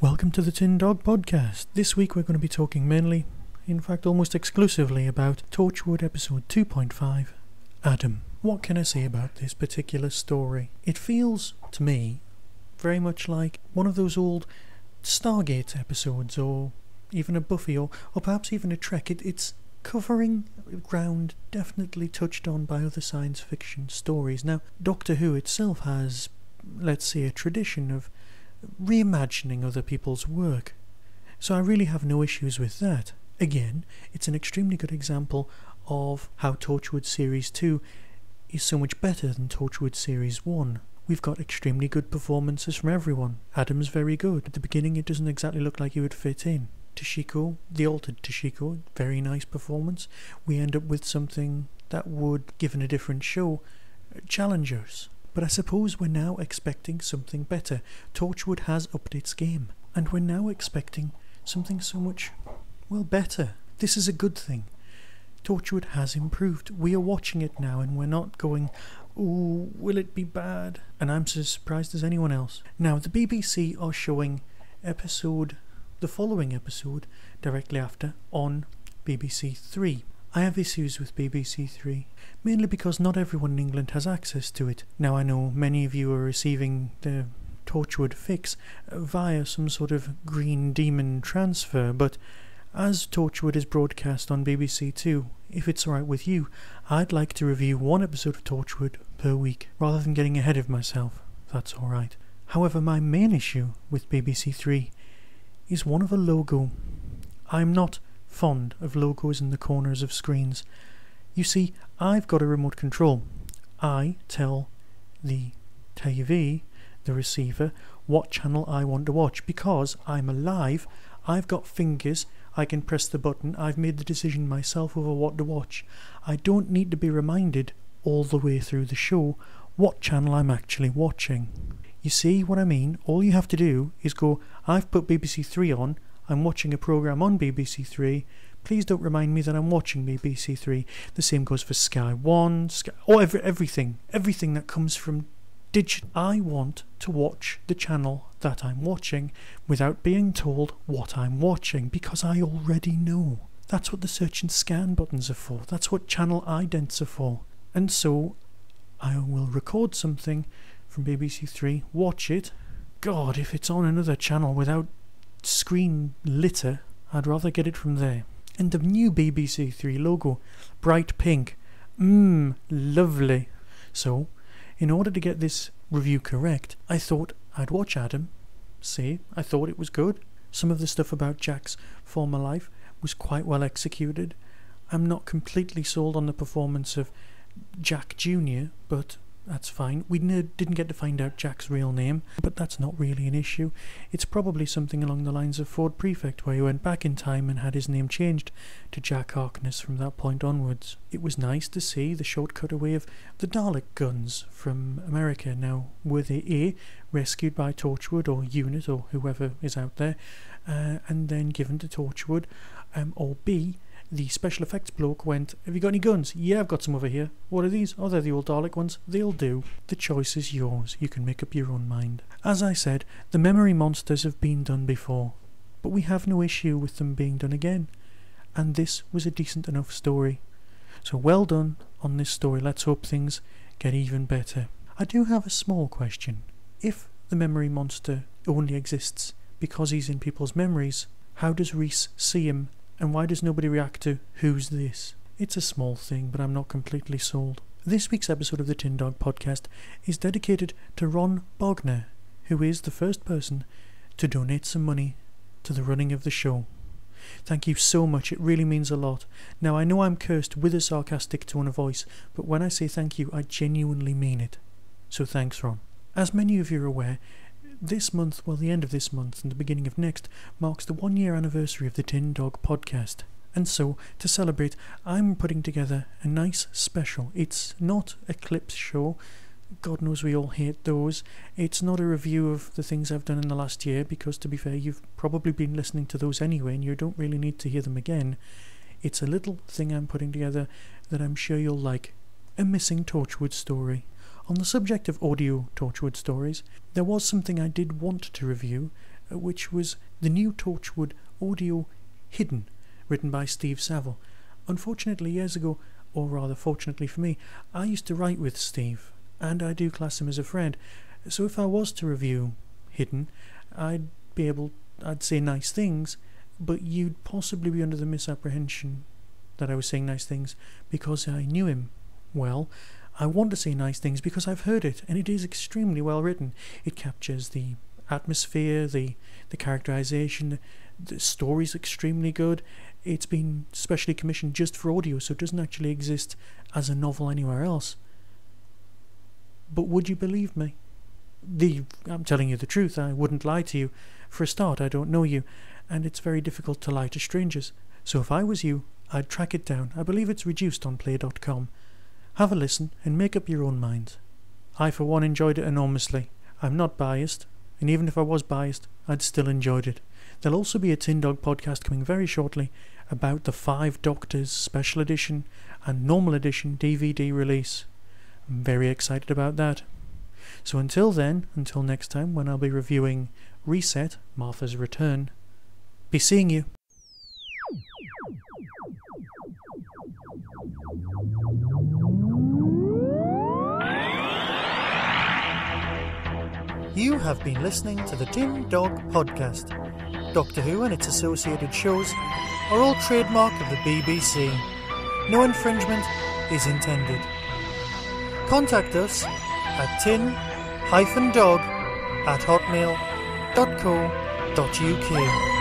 Welcome to the Tin Dog Podcast. This week we're going to be talking mainly, in fact almost exclusively, about Torchwood episode 2.5 Adam. What can I say about this particular story? It feels, to me, very much like one of those old Stargate episodes, or even a Buffy, or, or perhaps even a Trek. It, it's covering ground definitely touched on by other science fiction stories. Now, Doctor Who itself has, let's say, a tradition of reimagining other people's work. So I really have no issues with that. Again, it's an extremely good example of how Torchwood Series 2 is so much better than Torchwood Series 1. We've got extremely good performances from everyone. Adam's very good. At the beginning, it doesn't exactly look like he would fit in. Toshiko, the altered Toshiko, very nice performance. We end up with something that would, given a different show, challenge us. But I suppose we're now expecting something better. Torchwood has upped its game, and we're now expecting something so much, well, better. This is a good thing. Torchwood has improved. We are watching it now, and we're not going, Ooh, will it be bad? And I'm as surprised as anyone else. Now, the BBC are showing episode, the following episode, directly after, on BBC Three. I have issues with BBC Three, mainly because not everyone in England has access to it. Now, I know many of you are receiving the Torchwood fix via some sort of green demon transfer, but as Torchwood is broadcast on BBC Two, if it's alright with you, I'd like to review one episode of Torchwood per week, rather than getting ahead of myself. That's alright. However, my main issue with BBC Three is one of a logo. I'm not fond of logos in the corners of screens. You see, I've got a remote control. I tell the TV, the receiver, what channel I want to watch because I'm alive. I've got fingers. I can press the button. I've made the decision myself over what to watch. I don't need to be reminded all the way through the show what channel I'm actually watching. You see what I mean? All you have to do is go, I've put BBC Three on, I'm watching a programme on BBC Three. Please don't remind me that I'm watching BBC Three. The same goes for Sky One, Sky, or every, everything, everything that comes from digital. I want to watch the channel that I'm watching without being told what I'm watching because I already know. That's what the search and scan buttons are for. That's what channel idents are for. And so I will record something from BBC Three, watch it. God, if it's on another channel without screen litter, I'd rather get it from there. And the new BBC Three logo, bright pink. Mmm, lovely. So, in order to get this review correct, I thought I'd watch Adam. See, I thought it was good. Some of the stuff about Jack's former life was quite well executed. I'm not completely sold on the performance of Jack Jr., but that's fine. We didn't get to find out Jack's real name, but that's not really an issue. It's probably something along the lines of Ford Prefect, where he went back in time and had his name changed to Jack Harkness from that point onwards. It was nice to see the short cutaway of the Dalek guns from America. Now, were they A, rescued by Torchwood or Unit or whoever is out there, uh, and then given to Torchwood, um, or B, the special effects bloke went, Have you got any guns? Yeah, I've got some over here. What are these? Oh, they're the old Dalek ones. They'll do. The choice is yours. You can make up your own mind. As I said, the memory monsters have been done before, but we have no issue with them being done again. And this was a decent enough story. So well done on this story. Let's hope things get even better. I do have a small question. If the memory monster only exists because he's in people's memories, how does Rhys see him and why does nobody react to Who's This? It's a small thing, but I'm not completely sold. This week's episode of the Tin Dog podcast is dedicated to Ron Bogner, who is the first person to donate some money to the running of the show. Thank you so much, it really means a lot. Now, I know I'm cursed with a sarcastic tone of voice, but when I say thank you, I genuinely mean it. So thanks, Ron. As many of you are aware, this month, well, the end of this month and the beginning of next, marks the one year anniversary of the Tin Dog podcast. And so, to celebrate, I'm putting together a nice special. It's not a clips show, God knows we all hate those. It's not a review of the things I've done in the last year because, to be fair, you've probably been listening to those anyway and you don't really need to hear them again. It's a little thing I'm putting together that I'm sure you'll like. A missing Torchwood story. On the subject of audio Torchwood stories, there was something I did want to review, uh, which was the new Torchwood audio Hidden, written by Steve Savile. Unfortunately, years ago, or rather fortunately for me, I used to write with Steve, and I do class him as a friend. So if I was to review Hidden, I'd be able, I'd say nice things, but you'd possibly be under the misapprehension that I was saying nice things because I knew him well. I want to say nice things because I've heard it, and it is extremely well written. It captures the atmosphere, the the characterization, the story's extremely good. It's been specially commissioned just for audio, so it doesn't actually exist as a novel anywhere else. But would you believe me? The I'm telling you the truth. I wouldn't lie to you. For a start, I don't know you, and it's very difficult to lie to strangers. So if I was you, I'd track it down. I believe it's reduced on play.com. Have a listen and make up your own mind. I, for one, enjoyed it enormously. I'm not biased, and even if I was biased, I'd still enjoyed it. There'll also be a Tin Dog podcast coming very shortly about the Five Doctors Special Edition and Normal Edition DVD release. I'm very excited about that. So until then, until next time when I'll be reviewing Reset, Martha's Return, be seeing you. You have been listening to the Tin Dog Podcast. Doctor Who and its associated shows are all trademark of the BBC. No infringement is intended. Contact us at tin-dog at hotmail.co.uk.